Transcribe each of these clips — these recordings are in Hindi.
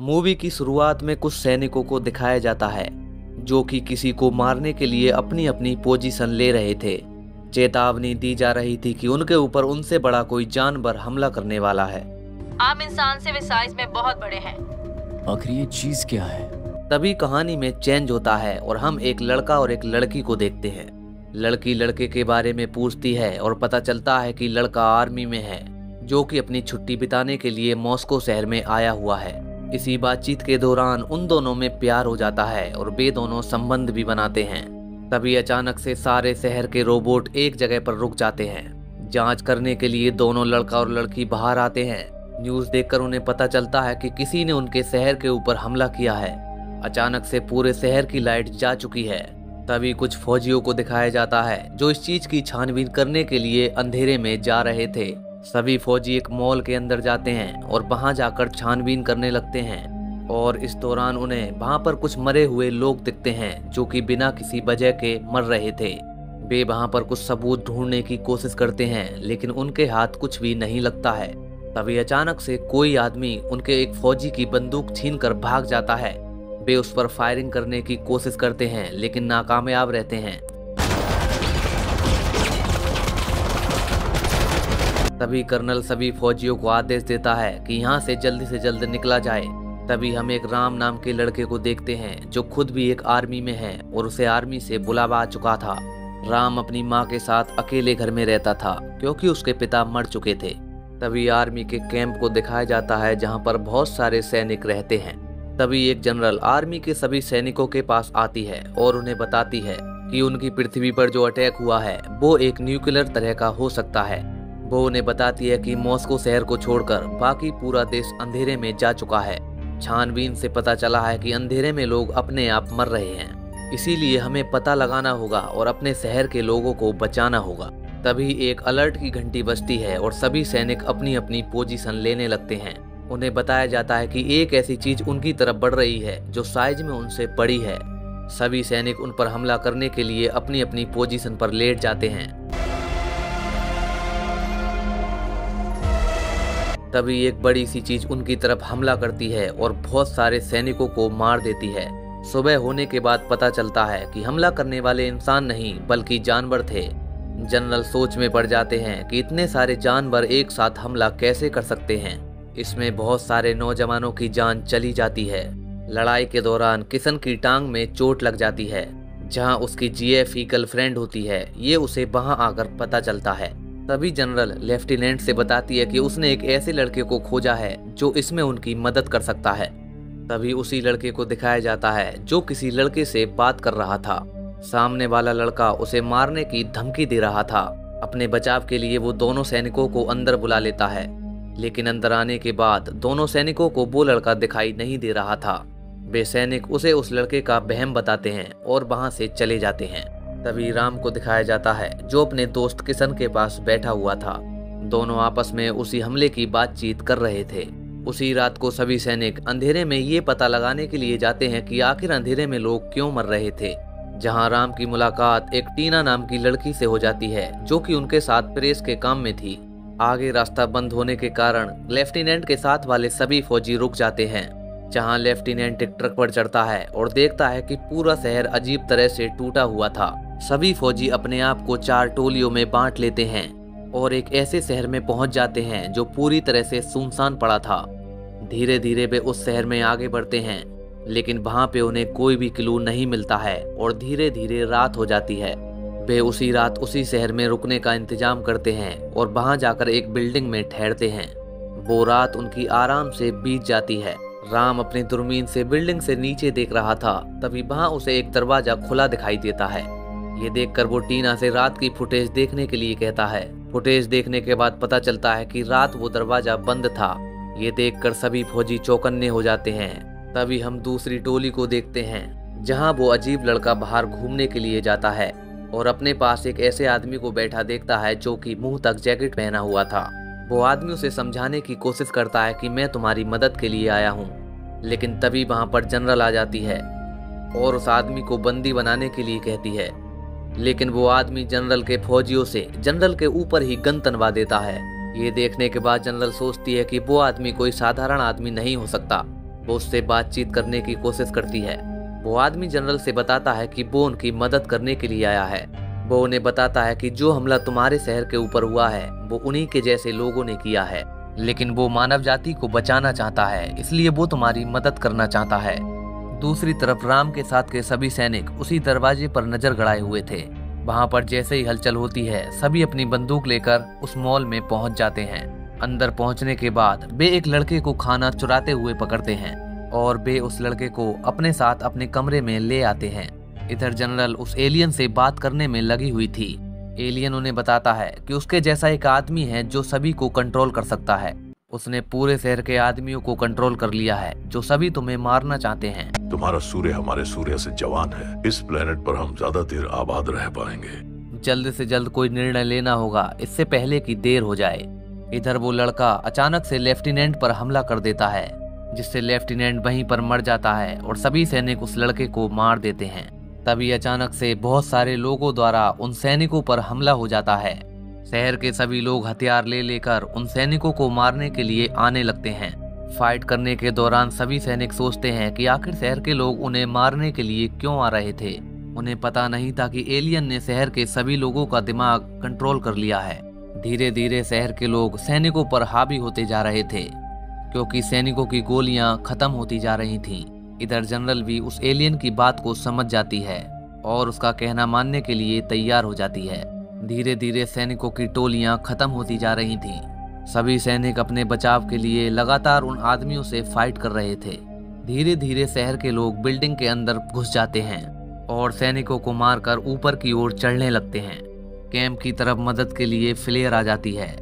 मूवी की शुरुआत में कुछ सैनिकों को दिखाया जाता है जो कि किसी को मारने के लिए अपनी अपनी पोजीशन ले रहे थे। चेतावनी दी जा रही थी कि उनके ऊपर उनसे बड़ा कोई जानवर हमला करने वाला है। आम इंसान से वे साइज़ में बहुत बड़े हैं। आखिर ये चीज़ क्या है? तभी कहानी में चेंज होता है और हम एक लड़का और एक लड़की को देखते हैं। लड़की लड़के के बारे में पूछती है और पता चलता है कि लड़का आर्मी में है जो कि अपनी छुट्टी बिताने के लिए मॉस्को शहर में आया हुआ है। इसी बातचीत के दौरान उन दोनों में प्यार हो जाता है और वे दोनों संबंध भी बनाते हैं। तभी अचानक से सारे शहर के रोबोट एक जगह पर रुक जाते हैं। जाँच करने के लिए दोनों लड़का और लड़की बाहर आते हैं। न्यूज़ देखकर उन्हें पता चलता है कि किसी ने उनके शहर के ऊपर हमला किया है। अचानक से पूरे शहर की लाइट जा चुकी है। तभी कुछ फौजियों को दिखाया जाता है, जो इस चीज़ की छानबीन करने के लिए अंधेरे में जा रहे थे। सभी फौजी एक मॉल के अंदर जाते हैं और वहाँ जाकर छानबीन करने लगते हैं। और इस दौरान उन्हें वहाँ पर कुछ मरे हुए लोग दिखते हैं, जो कि बिना किसी वजह के मर रहे थे। वे वहाँ पर कुछ सबूत ढूँढने की कोशिश करते हैं, लेकिन उनके हाथ कुछ भी नहीं लगता है। तभी अचानक से कोई आदमी उनके एक फौजी की बंदूक छीन कर भाग जाता है। वे उस पर फायरिंग करने की कोशिश करते हैं, लेकिन नाकामयाब रहते हैं। तभी कर्नल सभी फौजियों को आदेश देता है कि यहाँ से जल्दी से जल्द निकला जाए। तभी हम एक राम नाम के लड़के को देखते हैं, जो खुद भी एक आर्मी में है और उसे आर्मी से बुलावा आ चुका था। राम अपनी माँ के साथ अकेले घर में रहता था, क्योंकि उसके पिता मर चुके थे। तभी आर्मी के कैंप को दिखाया जाता है, जहाँ पर बहुत सारे सैनिक रहते हैं। तभी एक जनरल आर्मी के सभी सैनिकों के पास आती है और उन्हें बताती है कि उनकी पृथ्वी पर जो अटैक हुआ है, वो एक न्यूक्लियर तरह का हो सकता है। वो उन्हें बताती है कि मॉस्को शहर को छोड़कर बाकी पूरा देश अंधेरे में जा चुका है। छानबीन से पता चला है कि अंधेरे में लोग अपने आप मर रहे हैं। इसीलिए हमें पता लगाना होगा और अपने शहर के लोगों को बचाना होगा। तभी एक अलर्ट की घंटी बजती है और सभी सैनिक अपनी अपनी पोजीशन लेने लगते हैं। उन्हें बताया जाता है कि एक ऐसी चीज़ उनकी तरफ़ बढ़ रही है, जो साइज़ में उनसे बड़ी है। सभी सैनिक उन पर हमला करने के लिए अपनी अपनी पोजीशन पर लेट जाते हैं। तभी एक बड़ी सी चीज़ उनकी तरफ़ हमला करती है और बहुत सारे सैनिकों को मार देती है। सुबह होने के बाद पता चलता है कि हमला करने वाले इंसान नहीं, बल्कि जानवर थे। जनरल सोच में पड़ जाते हैं कि इतने सारे जानवर एक साथ हमला कैसे कर सकते हैं। इसमें बहुत सारे नौजवानों की जान चली जाती है। लड़ाई के दौरान किशन की टांग में चोट लग जाती है, जहाँ उसकी जीएफ ही गर्लफ्रेंड होती है। ये उसे वहाँ आकर पता चलता है। तभी जनरल लेफ्टिनेंट से बताती है कि उसने एक ऐसे लड़के को खोजा है जो इसमें उनकी मदद कर सकता है। तभी उसी लड़के को दिखाया जाता है जो किसी लड़के से बात कर रहा था। सामने वाला लड़का उसे मारने की धमकी दे रहा था। अपने बचाव के लिए वो दोनों सैनिकों को अंदर बुला लेता है। लेकिन अंदर आने के बाद दोनों सैनिकों को वो लड़का दिखाई नहीं दे रहा था। वे सैनिक उसे उस लड़के का बहम बताते हैं और वहाँ से चले जाते हैं। तभी राम को दिखाया जाता है, जो अपने दोस्त किशन के पास बैठा हुआ था। दोनों आपस में उसी हमले की बातचीत कर रहे थे। उसी रात को सभी सैनिक अंधेरे में ये पता लगाने के लिए जाते हैं कि आखिर अंधेरे में लोग क्यों मर रहे थे। जहाँ राम की मुलाकात एक टीना नाम की लड़की से हो जाती है, जो कि उनके साथ प्रेस के काम में थी। आगे रास्ता बंद होने के कारण लेफ्टिनेंट के साथ वाले सभी फौजी रुक जाते हैं, जहाँ लेफ्टिनेंट एक ट्रक पर चढ़ता है और देखता है कि पूरा शहर अजीब तरह से टूटा हुआ था। सभी फौजी अपने आप को चार टोलियों में बांट लेते हैं और एक ऐसे शहर में पहुँच जाते हैं जो पूरी तरह से सुनसान पड़ा था। धीरे धीरे वे उस शहर में आगे बढ़ते हैं, लेकिन वहाँ पे उन्हें कोई भी क्लू नहीं मिलता है और धीरे धीरे रात हो जाती है। वे उसी रात उसी शहर में रुकने का इंतज़ाम करते हैं और वहाँ जाकर एक बिल्डिंग में ठहरते हैं। वो रात उनकी आराम से बीत जाती है। राम अपनी दुर्मीन से बिल्डिंग से नीचे देख रहा था, तभी वहाँ उसे एक दरवाज़ा खुला दिखाई देता है। ये देखकर वो टीना से रात की फुटेज देखने के लिए कहता है। फुटेज देखने के बाद पता चलता है कि रात वो दरवाज़ा बंद था। ये देखकर सभी फौजी चौकन्ने हो जाते हैं। तभी हम दूसरी टोली को देखते हैं, जहाँ वो अजीब लड़का बाहर घूमने के लिए जाता है और अपने पास एक ऐसे आदमी को बैठा देखता है जो कि मुँह तक जैकेट पहना हुआ था। वो आदमी उसे समझाने की कोशिश करता है कि मैं तुम्हारी मदद के लिए आया हूँ, लेकिन तभी वहाँ पर जनरल आ जाती है और उस आदमी को बंदी बनाने के लिए कहती है। लेकिन वो आदमी जनरल के फौजियों से जनरल के ऊपर ही गन तनवा देता है। ये देखने के बाद जनरल सोचती है कि वो आदमी कोई साधारण आदमी नहीं हो सकता। वो उससे बातचीत करने की कोशिश करती है। वो आदमी जनरल से बताता है कि वो उनकी मदद करने के लिए आया है। वो उन्हें बताता है कि जो हमला तुम्हारे शहर के ऊपर हुआ है, वो उन्हीं के जैसे लोगों ने किया है। लेकिन वो मानव जाति को बचाना चाहता है, इसलिए वो तुम्हारी मदद करना चाहता है। दूसरी तरफ़ राम के साथ के सभी सैनिक उसी दरवाजे पर नज़र गड़ाए हुए थे। वहाँ पर जैसे ही हलचल होती है, सभी अपनी बंदूक लेकर उस मॉल में पहुँच जाते हैं। अंदर पहुँचने के बाद वे एक लड़के को खाना चुराते हुए पकड़ते हैं और वे उस लड़के को अपने साथ अपने कमरे में ले आते हैं। इधर जनरल उस एलियन से बात करने में लगी हुई थी। एलियन उन्हें बताता है कि उसके जैसा एक आदमी है जो सभी को कंट्रोल कर सकता है। उसने पूरे शहर के आदमियों को कंट्रोल कर लिया है जो सभी तुम्हें मारना चाहते हैं। तुम्हारा सूर्य हमारे सूर्य से जवान है। इस प्लेनेट पर हम ज़्यादा देर आबाद रह पाएँगे। जल्द से जल्द कोई निर्णय लेना होगा। इससे पहले कि देर हो जाए। इधर वो लड़का अचानक से लेफ्टिनेंट पर हमला कर देता है जिससे लेफ्टिनेंट वहीं पर मर जाता है और सभी सैनिक उस लड़के को मार देते हैं। तभी अचानक से बहुत सारे लोगों द्वारा उन सैनिकों पर हमला हो जाता है। शहर के सभी लोग हथियार ले लेकर उन सैनिकों को मारने के लिए आने लगते हैं। फाइट करने के दौरान सभी सैनिक सोचते हैं कि आखिर शहर के लोग उन्हें मारने के लिए क्यों आ रहे थे। उन्हें पता नहीं था कि एलियन ने शहर के सभी लोगों का दिमाग कंट्रोल कर लिया है। धीरे धीरे शहर के लोग सैनिकों पर हावी होते जा रहे थे, क्योंकि सैनिकों की गोलियाँ खत्म होती जा रही थीं। इधर जनरल भी उस एलियन की बात को समझ जाती है और उसका कहना मानने के लिए तैयार हो जाती है। धीरे धीरे सैनिकों की टोलियाँ खत्म होती जा रही थीं। सभी सैनिक अपने बचाव के लिए लगातार उन आदमियों से फाइट कर रहे थे। धीरे धीरे शहर के लोग बिल्डिंग के अंदर घुस जाते हैं और सैनिकों को मारकर ऊपर की ओर चढ़ने लगते हैं। कैंप की तरफ़ मदद के लिए फ्लेयर आ जाती है।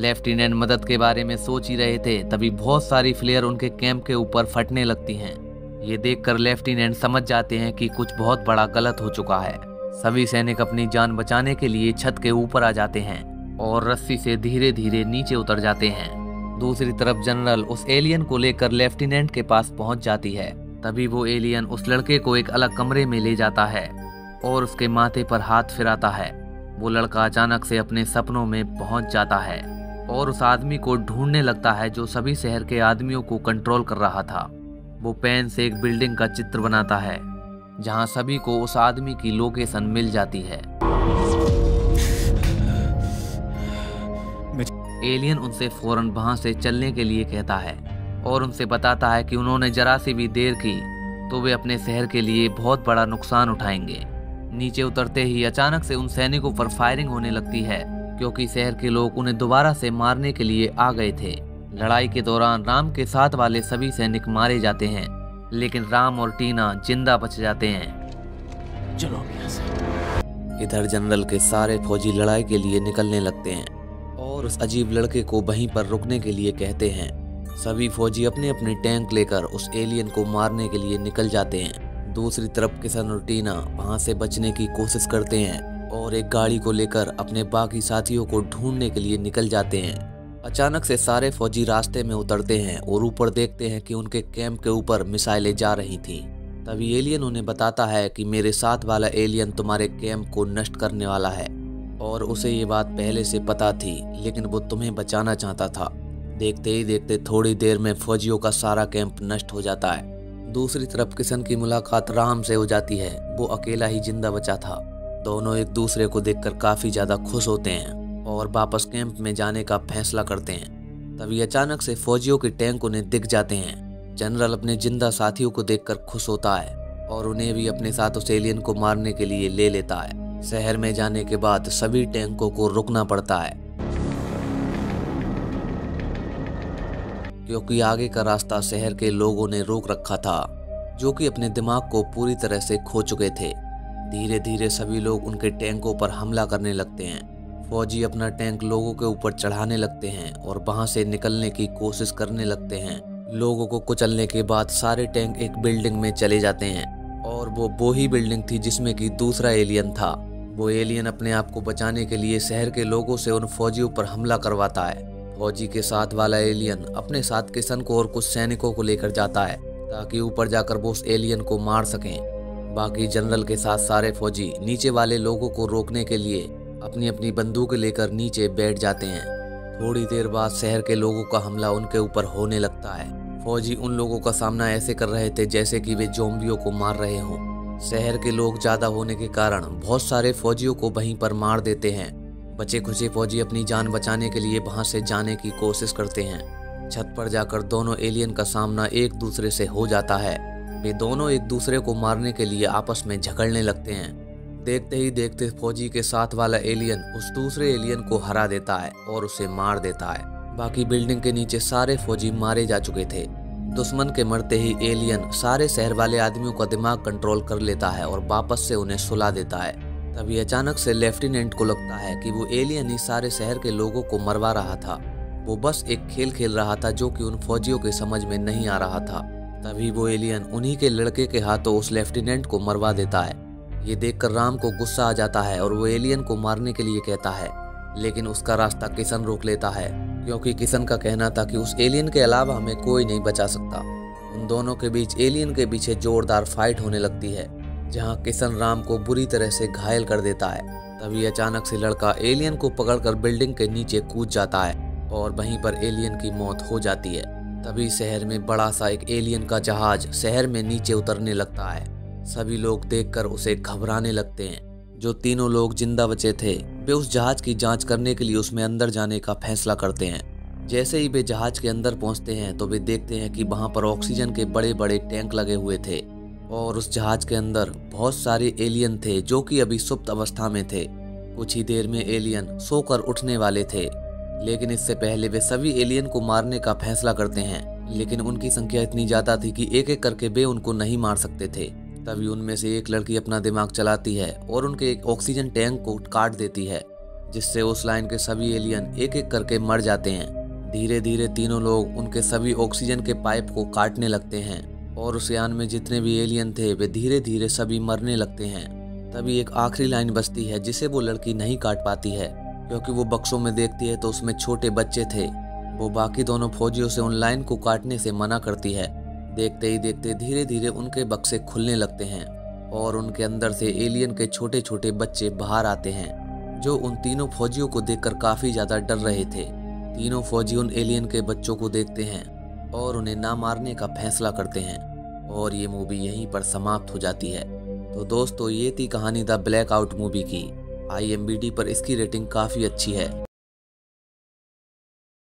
लेफ्टिनेंट मदद के बारे में सोच ही रहे थे, तभी बहुत सारी फ्लेयर उनके कैंप के ऊपर फटने लगती हैं। ये देखकर लेफ्टिनेंट समझ जाते हैं कि कुछ बहुत बड़ा गलत हो चुका है। सभी सैनिक अपनी जान बचाने के लिए छत के ऊपर आ जाते हैं और रस्सी से धीरे धीरे नीचे उतर जाते हैं। दूसरी तरफ़ जनरल उस एलियन को लेकर लेफ्टिनेंट के पास पहुँच जाती है। तभी वो एलियन उस लड़के को एक अलग कमरे में ले जाता है और उसके माथे पर हाथ फिराता है। वो लड़का अचानक से अपने सपनों में पहुँच जाता है और उस आदमी को ढूँढने लगता है जो सभी शहर के आदमियों को कंट्रोल कर रहा था। वो पेन से एक बिल्डिंग का चित्र बनाता है। जहाँ सभी को उस आदमी की लोकेशन मिल जाती है। एलियन उनसे फ़ौरन वहाँ से चलने के लिए कहता है और उनसे बताता है कि उन्होंने जरा सी भी देर की तो वे अपने शहर के लिए बहुत बड़ा नुकसान उठाएँगे। नीचे उतरते ही अचानक से उन सैनिकों पर फायरिंग होने लगती है क्योंकि शहर के लोग उन्हें दोबारा से मारने के लिए आ गए थे। लड़ाई के दौरान राम के साथ वाले सभी सैनिक मारे जाते हैं। लेकिन राम और टीना ज़िंदा बच जाते हैं। चलो इधर जनरल के सारे फौजी लड़ाई के लिए निकलने लगते हैं और उस अजीब लड़के को वहीं पर रुकने के लिए कहते हैं। सभी फौजी अपने अपने टैंक लेकर उस एलियन को मारने के लिए निकल जाते हैं। दूसरी तरफ़ किशन और टीना वहाँ से बचने की कोशिश करते हैं और एक गाड़ी को लेकर अपने बाकी साथियों को ढूँढने के लिए निकल जाते हैं। अचानक से सारे फौजी रास्ते में उतरते हैं और ऊपर देखते हैं कि उनके कैंप के ऊपर मिसाइलें जा रही थी। तभी एलियन उन्हें बताता है कि मेरे साथ वाला एलियन तुम्हारे कैंप को नष्ट करने वाला है, और उसे ये बात पहले से पता थी, लेकिन वो तुम्हें बचाना चाहता था। देखते ही देखते थोड़ी देर में फौजियों का सारा कैंप नष्ट हो जाता है। दूसरी तरफ़ किशन की मुलाकात राम से हो जाती है, वो अकेला ही ज़िंदा बचा था। दोनों एक दूसरे को देखकर काफ़ी ज़्यादा खुश होते हैं। और वापस कैंप में जाने का फैसला करते हैं। तभी अचानक से फौजियों के टैंक उन्हें दिख जाते हैं। जनरल अपने ज़िंदा साथियों को देखकर खुश होता है और उन्हें भी अपने साथ उस एलियन को मारने के लिए ले लेता है। शहर में जाने के बाद सभी टैंकों को रुकना पड़ता है। क्योंकि आगे का रास्ता शहर के लोगों ने रोक रखा था, जो कि अपने दिमाग को पूरी तरह से खो चुके थे। धीरे धीरे सभी लोग उनके टैंकों पर हमला करने लगते हैं। फौजी अपना टैंक लोगों के ऊपर चढ़ाने लगते हैं और वहाँ से निकलने की कोशिश करने लगते हैं। लोगों को कुचलने के बाद सारे टैंक एक बिल्डिंग में चले जाते हैं और वो वो ही बिल्डिंग थी जिसमें कि दूसरा एलियन था। वो एलियन अपने आप को बचाने के लिए शहर के लोगों से उन फौजियों पर हमला करवाता है। फौजी के साथ वाला एलियन अपने साथ किशन को और कुछ सैनिकों को लेकर जाता है ताकि ऊपर जाकर वो उस एलियन को मार सकें। बाकी जनरल के साथ सारे फौजी नीचे वाले लोगों को रोकने के लिए अपनी अपनी बंदूक लेकर नीचे बैठ जाते हैं। थोड़ी देर बाद शहर के लोगों का हमला उनके ऊपर होने लगता है। फौजी उन लोगों का सामना ऐसे कर रहे थे जैसे कि वे जोम्बियों को मार रहे हों। शहर के लोग ज़्यादा होने के कारण बहुत सारे फौजियों को वहीं पर मार देते हैं। बचे खुचे फौजी अपनी जान बचाने के लिए वहाँ से जाने की कोशिश करते हैं। छत पर जाकर दोनों एलियन का सामना एक दूसरे से हो जाता है। वे दोनों एक दूसरे को मारने के लिए आपस में झगड़ने लगते हैं। देखते ही देखते फौजी के साथ वाला एलियन उस दूसरे एलियन को हरा देता है और उसे मार देता है। बाकी बिल्डिंग के नीचे सारे फौजी मारे जा चुके थे। दुश्मन के मरते ही एलियन सारे शहर वाले आदमियों का दिमाग कंट्रोल कर लेता है और वापस से उन्हें सुला देता है। तभी अचानक से लेफ्टिनेंट को लगता है कि वो एलियन ही सारे शहर के लोगों को मरवा रहा था। वो बस एक खेल खेल रहा था जो कि उन फौजियों के समझ में नहीं आ रहा था। तभी वो एलियन उन्हीं के लड़के के हाथों उस लेफ्टिनेंट को मरवा देता है। ये देखकर राम को गुस्सा आ जाता है और वो एलियन को मारने के लिए कहता है। लेकिन उसका रास्ता किशन रोक लेता है, क्योंकि किशन का कहना था कि उस एलियन के अलावा हमें कोई नहीं बचा सकता। उन दोनों के बीच, एलियन के पीछे जोरदार फाइट होने लगती है, जहाँ किशन राम को बुरी तरह से घायल कर देता है। तभी अचानक से लड़का एलियन को पकड़कर बिल्डिंग के नीचे कूद जाता है और वहीं पर एलियन की मौत हो जाती है। तभी शहर में बड़ा सा एक एलियन का जहाज़ शहर में नीचे उतरने लगता है। सभी लोग देखकर उसे घबराने लगते हैं। जो तीनों लोग ज़िंदा बचे थे, वे उस जहाज़ की जाँच करने के लिए उसमें अंदर जाने का फैसला करते हैं। जैसे ही वे जहाज़ के अंदर पहुँचते हैं तो वे देखते हैं कि वहाँ पर ऑक्सीजन के बड़े बड़े टैंक लगे हुए थे और उस जहाज़ के अंदर बहुत सारे एलियन थे जो कि अभी सुप्त अवस्था में थे। कुछ ही देर में एलियन सोकर उठने वाले थे, लेकिन इससे पहले वे सभी एलियन को मारने का फैसला करते हैं। लेकिन उनकी संख्या इतनी ज़्यादा थी कि एक एक करके वे उनको नहीं मार सकते थे। तभी उनमें से एक लड़की अपना दिमाग चलाती है और उनके एक ऑक्सीजन टैंक को काट देती है, जिससे उस लाइन के सभी एलियन एक एक करके मर जाते हैं। धीरे धीरे तीनों लोग उनके सभी ऑक्सीजन के पाइप को काटने लगते हैं और उस यान में जितने भी एलियन थे, वे धीरे धीरे सभी मरने लगते हैं। तभी एक आखिरी लाइन बचती है, जिसे वो लड़की नहीं काट पाती है, क्योंकि वो बक्सों में देखती है तो उसमें छोटे बच्चे थे। वो बाकी दोनों फौजियों से उन लाइन को काटने से मना करती है। देखते ही देखते धीरे धीरे उनके बक्से खुलने लगते हैं और उनके अंदर से एलियन के छोटे छोटे बच्चे बाहर आते हैं, जो उन तीनों फौजियों को देखकर काफ़ी ज़्यादा डर रहे थे। तीनों फौजी उन एलियन के बच्चों को देखते हैं और उन्हें ना मारने का फैसला करते हैं और ये मूवी यहीं पर समाप्त हो जाती है। तो दोस्तों, ये थी कहानी द ब्लैक आउट मूवी की। आईएमबीडी पर इसकी रेटिंग काफ़ी अच्छी है।